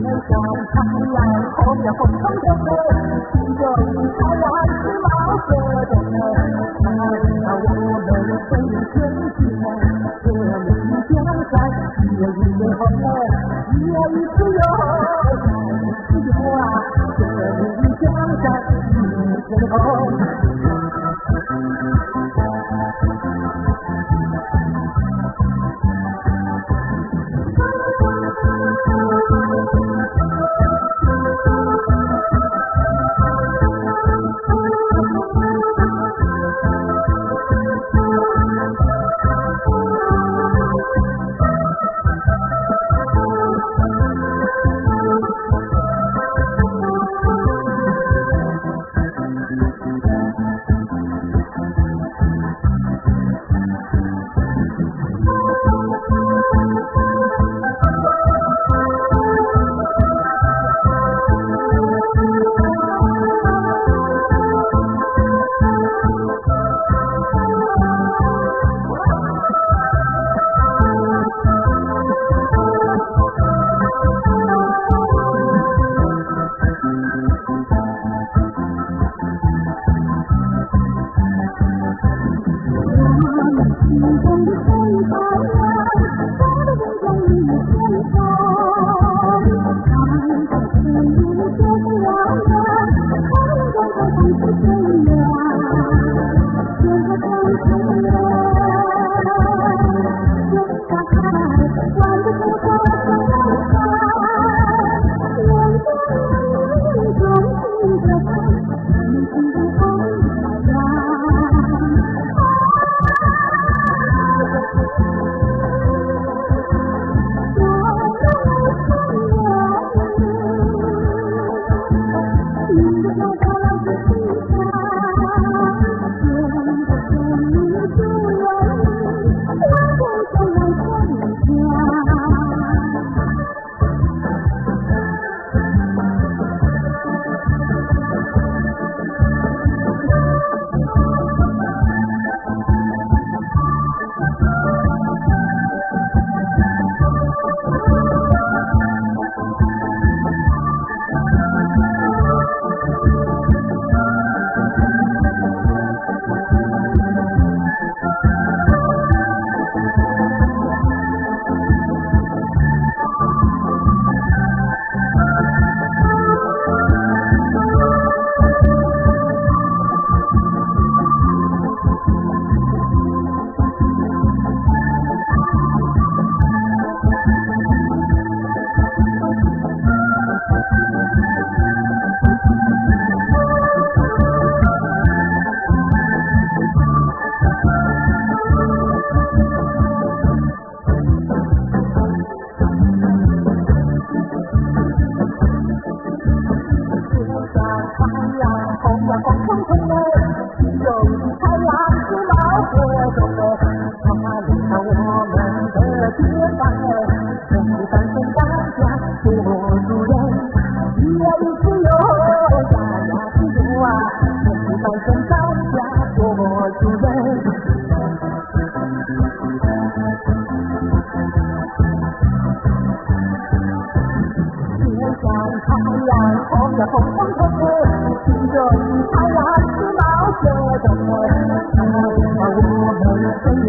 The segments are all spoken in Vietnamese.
nhiều trời thăm lại khổ và cùng sống cho cô. Rồi sao lại cứ máu cơ đời này sao vô đời tôi được khiến chị này tôi là mình chán say nhiều hôm nay nhiều gì cứ vô cứ vô à tôi là mình chán say nhà còn là con thân thân mơ Rồi thay làm cứ máu của đồng mơ Còn hai lần sau hoa mơ Thế chia tay mơ Cùng đi tay chân đá ra Từ hồ dù đây Chia đi cứ lô Dạ dạ cứ dù à Cùng đi tay chân đá ra Từ hồ dù đây Hãy subscribe cho kênh Ghiền Mì Gõ Để không bỏ lỡ những video hấp dẫn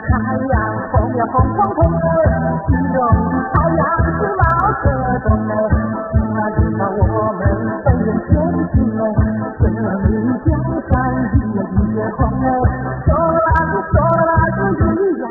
太阳红呀红彤彤哎心中的太阳是毛泽东哎今知道我们被人嫌弃哎革命江山一夜一夜红哎索拉子索拉子一呀